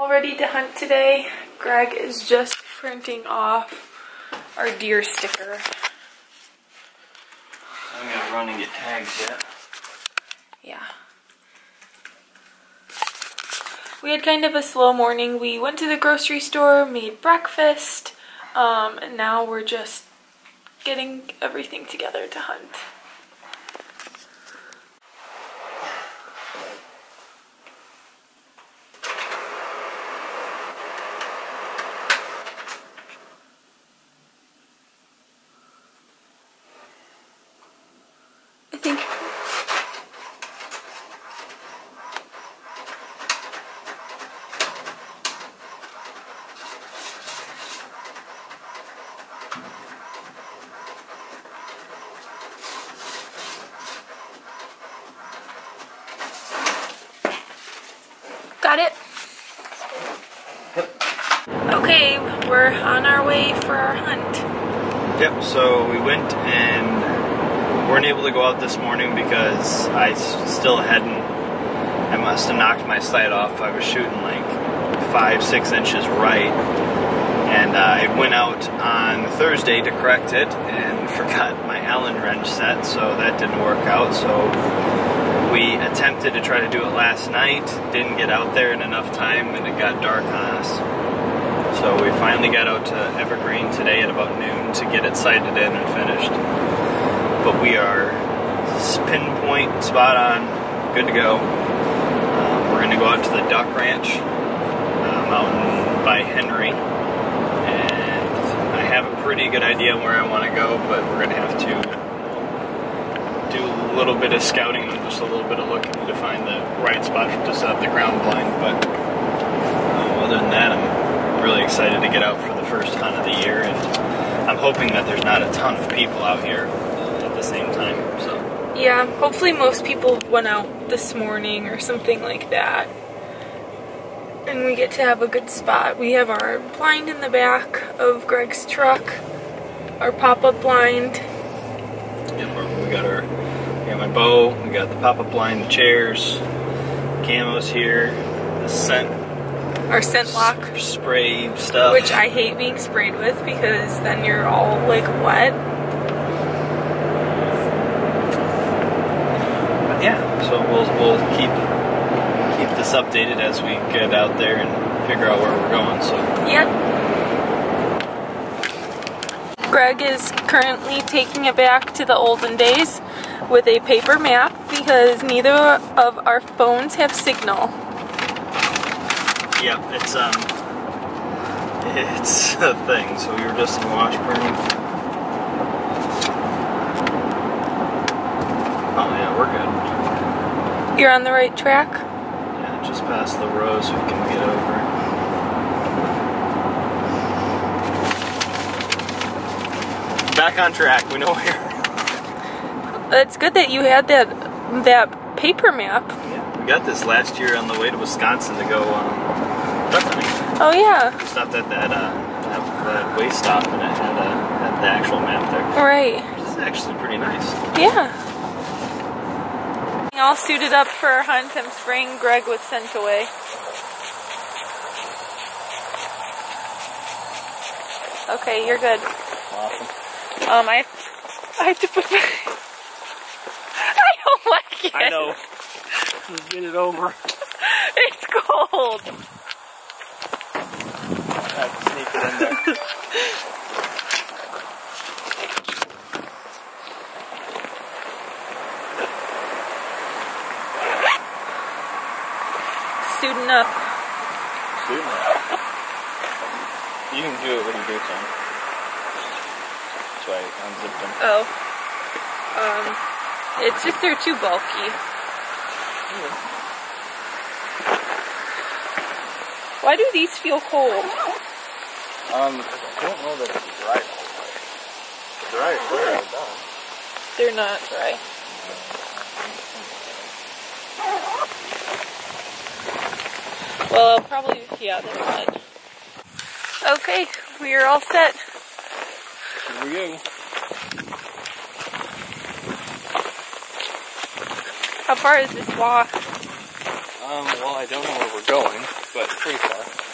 All ready to hunt today. Greg is just printing off our deer sticker. I'm gonna run and get tags yet. Yeah. We had kind of a slow morning. We went to the grocery store, made breakfast, um, and now we're just getting everything together to hunt. I think Got it? Okay, on our way for our hunt. Yep, so we went and weren't able to go out this morning because I still hadn't, I must have knocked my sight off. I was shooting like five, six inches right. And uh, I went out on Thursday to correct it and forgot my Allen wrench set, so that didn't work out. So we attempted to try to do it last night, didn't get out there in enough time, and it got dark on us. So we finally got out to Evergreen today at about noon to get it sighted in and finished. But we are pinpoint, spot on, good to go. Um, we're going to go out to the Duck Ranch um, out in, by Henry. And I have a pretty good idea where I want to go, but we're going to have to do a little bit of scouting and just a little bit of looking to find the right spot to set up the ground blind. But um, other than that, I'm really excited to get out for the first hunt of the year, and I'm hoping that there's not a ton of people out here at the same time. So Yeah, hopefully most people went out this morning or something like that. And we get to have a good spot. We have our blind in the back of Greg's truck, our pop-up blind. we're- we got our, we got my bow, we got the pop-up blind, the chairs, camos here, the scent our scent lock, spray stuff. which I hate being sprayed with because then you're all like wet. But yeah, so we'll we'll keep keep this updated as we get out there and figure out where we're going. So Yep. Greg is currently taking it back to the olden days with a paper map because neither of our phones have signal. Yeah, it's um it's a thing. So we were just in Washburn. Oh yeah, we're good. You're on the right track? Yeah, just past the row so we can get over. Back on track. We know where. It's good that you had that that paper map. Got this last year on the way to Wisconsin to go um. Oh yeah, We stopped at that uh, that, that way stop and it had, uh, had the actual map there. right. This is actually pretty nice. Yeah. All suited up for our hunt. I'm Greg with scent away. Okay, you're good. Awesome. Um, I, I have to put my. I don't like it. I know. Let's get it over. It's cold. I have to sneak it in there. Suiting up. Shoot. You can do it with your boots on. That's why I unzipped them. Oh. Um, it's just they're too bulky. Why do these feel cold? Um, I don't know that it's dry all the way. Dry, clear, it's done. They're not dry. Well, I'll probably, yeah, they're wet. Okay, we are all set. Here we go. How far is this walk? Um, well, I don't know where we're going. but pretty far.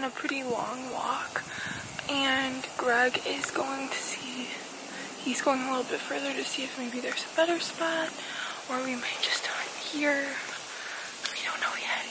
On a pretty long walk and Greg is going to see he's going a little bit further to see if maybe there's a better spot or we might just start here. We don't know yet.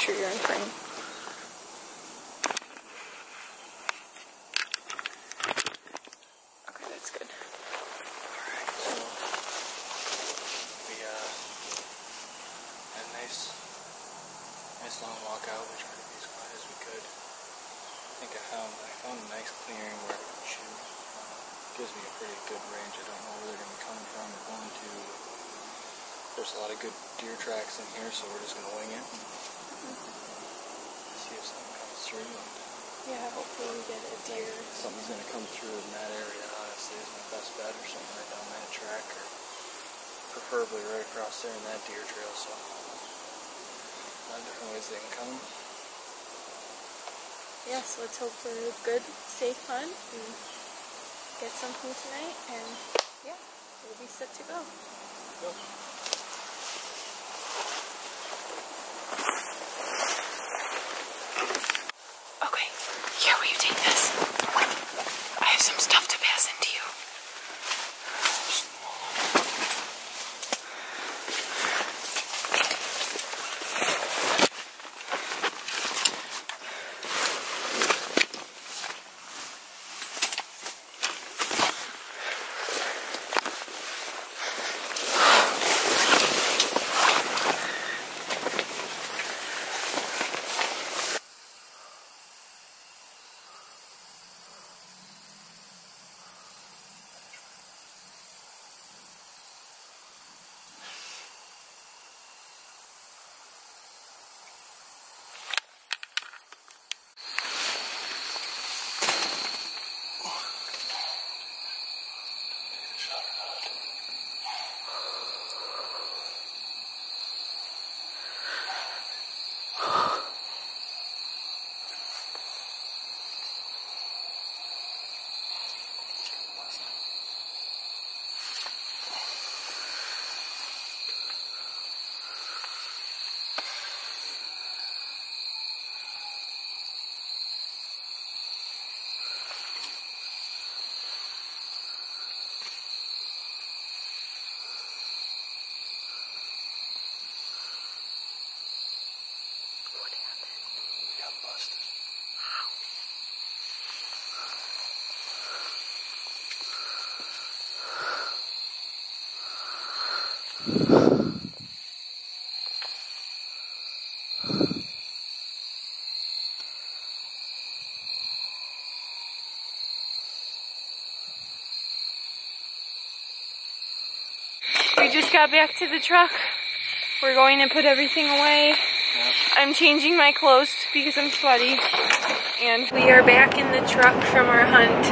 Sure you're in frame. Okay, that's good. Alright, so we uh, had a nice, nice long walk out. We tried be as quiet as we could. I think I found I found a nice clearing where I could shoot. Uh, gives me a pretty good range. I don't know where they're going to be coming from or going to. There's a lot of good deer tracks in here, so we're just going to wing it. And see if something comes through. And Yeah, hopefully get a deer. something's going to come through in that area, honestly, is my best bet, or something right down that track, or preferably right across there in that deer trail. So, a lot of different ways they can come. Yes, let's hope for a good, safe hunt and get something tonight. And yeah, we'll be set to go. Go. We just got back to the truck. We're going to put everything away. I'm changing my clothes because I'm sweaty. And we are back in the truck from our hunt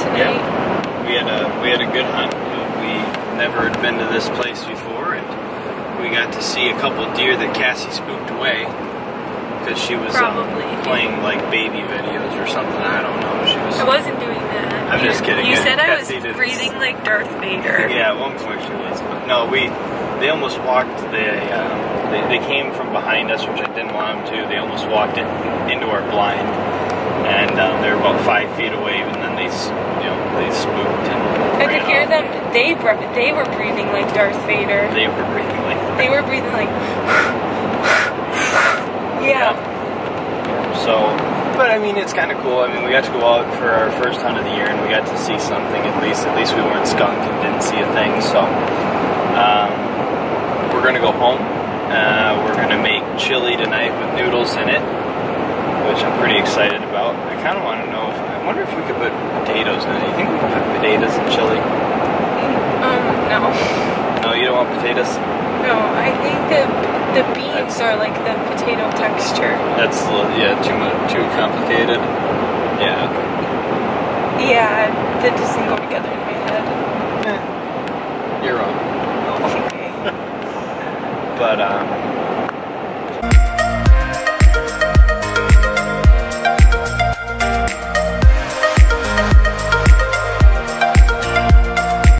tonight. We had a we had a good hunt. We never had been to this place before, and we got to see a couple deer that Cassie spooked away because she was um, Probably. playing like baby videos or something. I don't know. She was. I wasn't doing that. I'm just kidding. You Yeah, said I was Cassie breathing like Darth Vader. Yeah, at one point she was. But no, we they almost walked. They um, they, they came from behind us, which I didn't want them to. They almost walked in, into our blind, and um, they were about five feet away. And then they, you know, they spooked and. I could hear off. them. They they were breathing like Darth Vader. They were breathing like. They were breathing like. yeah. So, but I mean, it's kind of cool. I mean, we got to go out for our first hunt of the year, and we got to see something. At least, at least we weren't skunked and didn't see a thing. So, um, we're gonna go home. Uh, we're gonna make chili tonight with noodles in it, which I'm pretty excited about. I kind of want to know if I wonder if we could put potatoes in it. You think we can put potatoes in chili? Um. No. No, you don't want potatoes. No. I think the the beans That's- are like the potato texture. That's a little- yeah, too much, too complicated. Yeah. Okay. Yeah. That doesn't go together in my head. You're wrong. Okay. But um,